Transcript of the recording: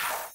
you